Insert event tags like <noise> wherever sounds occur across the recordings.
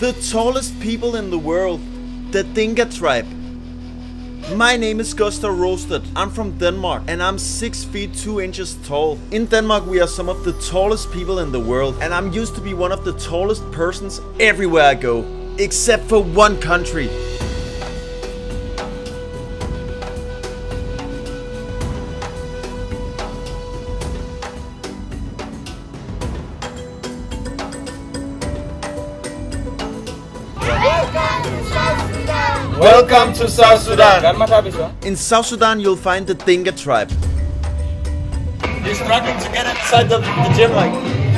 The tallest people in the world, the Dinka tribe. My name is Gustav Rosted. I'm from Denmark and I'm 6 feet 2 inches tall. In Denmark we are some of the tallest people in the world and I'm used to be one of the tallest persons everywhere I go. Except for one country. Welcome to South Sudan. In South Sudan you'll find the Dinka tribe. You're struggling to get inside the, the gym like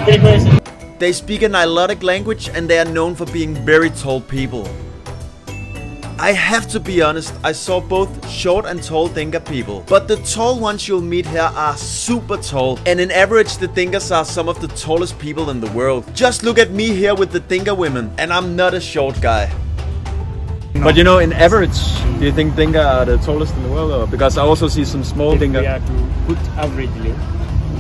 pretty crazy. They speak a Nilotic language and they are known for being very tall people. I have to be honest, I saw both short and tall Dinka people. But the tall ones you'll meet here are super tall. And in average, the Dinkas are some of the tallest people in the world. Just look at me here with the Dinka women. And I'm not a short guy. But you know, in average, do you think Dinka are the tallest in the world? Or? Because I also see some small If we Dinka. are to put averagely,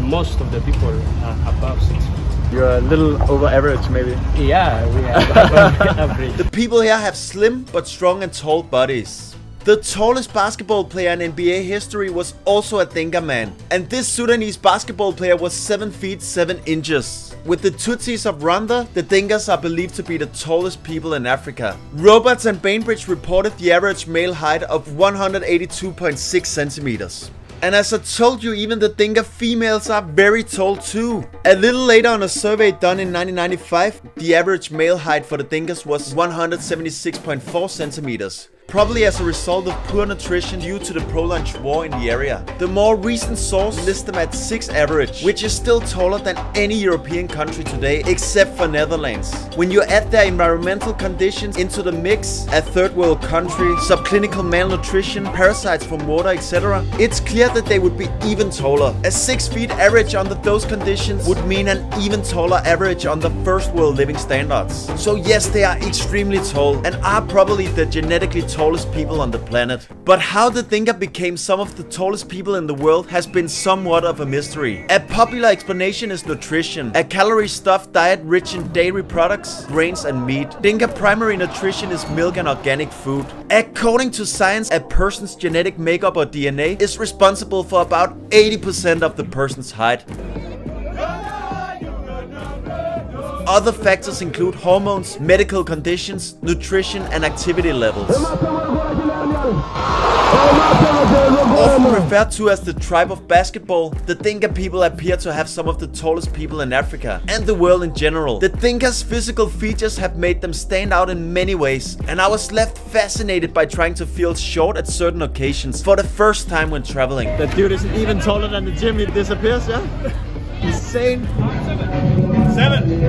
most of the people are above six feet. You're a little over average, maybe. Yeah, we are <laughs> above <laughs> average. The people here have slim but strong and tall bodies. The tallest basketball player in NBA history was also a Dinka man. And this Sudanese basketball player was 7 feet 7 inches. With the Tutsis of Rwanda, the Dinkas are believed to be the tallest people in Africa. Roberts and Bainbridge reported the average male height of 182.6 centimeters. And as I told you, even the Dinka females are very tall too. A little later on a survey done in 1995, the average male height for the Dinkas was 176.4 centimeters. Probably as a result of poor nutrition due to the prolonged war in the area. The more recent source lists them at 6 average, which is still taller than any European country today except for Netherlands. When you add their environmental conditions into the mix, a third world country, subclinical malnutrition, parasites from water, etc., it's clear that they would be even taller. A 6 feet average under those conditions would mean an even taller average under first world living standards. So yes, they are extremely tall and are probably the genetically tallest people on the planet. But how the Dinka became some of the tallest people in the world has been somewhat of a mystery. A popular explanation is nutrition, a calorie-stuffed diet rich in dairy products, grains and meat. Dinka primary nutrition is milk and organic food. According to science, a person's genetic makeup or DNA is responsible for about 80% of the person's height. Other factors include hormones, medical conditions, nutrition, and activity levels. Often referred to as the tribe of basketball, the Dinka people appear to have some of the tallest people in Africa and the world in general. The Dinkas' physical features have made them stand out in many ways, and I was left fascinated by trying to feel short at certain occasions for the first time when traveling. That dude isn't even taller than the gym, he disappears, yeah? Insane. Seven.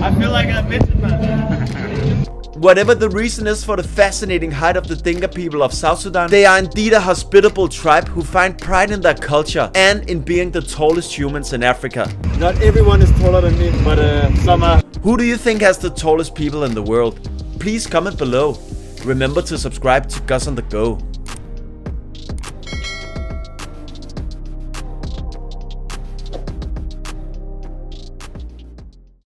I feel like a midget man. Whatever the reason is for the fascinating height of the Dinka people of South Sudan, they are indeed a hospitable tribe who find pride in their culture and in being the tallest humans in Africa. Not everyone is taller than me, but uh, some are. Who do you think has the tallest people in the world? Please comment below. Remember to subscribe to Gus on the Go.